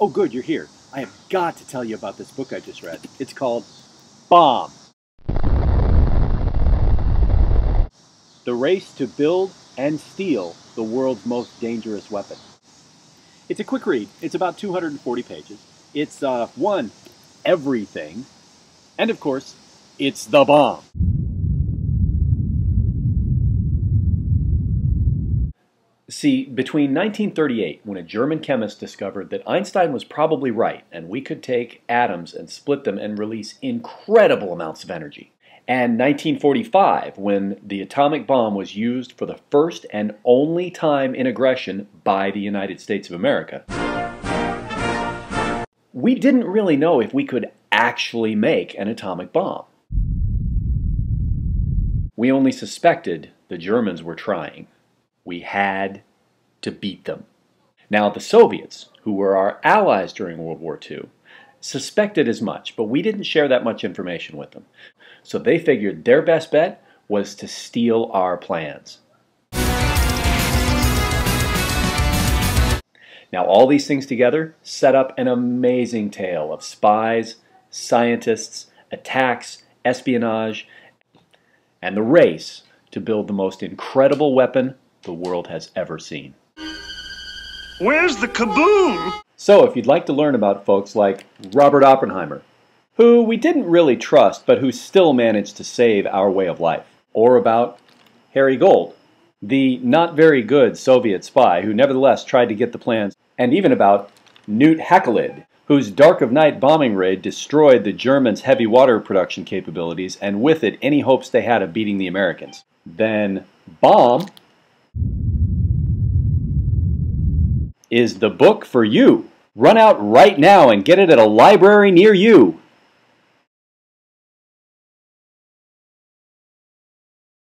Oh, good, you're here. I have got to tell you about this book I just read. It's called Bomb The Race to Build and Steal the World's Most Dangerous Weapon. It's a quick read, it's about 240 pages. It's, uh, one, everything, and of course, it's the bomb. See, between 1938, when a German chemist discovered that Einstein was probably right and we could take atoms and split them and release incredible amounts of energy, and 1945, when the atomic bomb was used for the first and only time in aggression by the United States of America, we didn't really know if we could actually make an atomic bomb. We only suspected the Germans were trying. We had to beat them. Now, the Soviets, who were our allies during World War II, suspected as much, but we didn't share that much information with them. So they figured their best bet was to steal our plans. Now, all these things together set up an amazing tale of spies, scientists, attacks, espionage, and the race to build the most incredible weapon the world has ever seen. Where's the kaboom? So, if you'd like to learn about folks like Robert Oppenheimer, who we didn't really trust but who still managed to save our way of life, or about Harry Gold, the not very good Soviet spy who nevertheless tried to get the plans, and even about Knut Haukelid, whose Dark of Night bombing raid destroyed the Germans' heavy water production capabilities and with it any hopes they had of beating the Americans. Then Bomb is the book for you. Run out right now and get it at a library near you.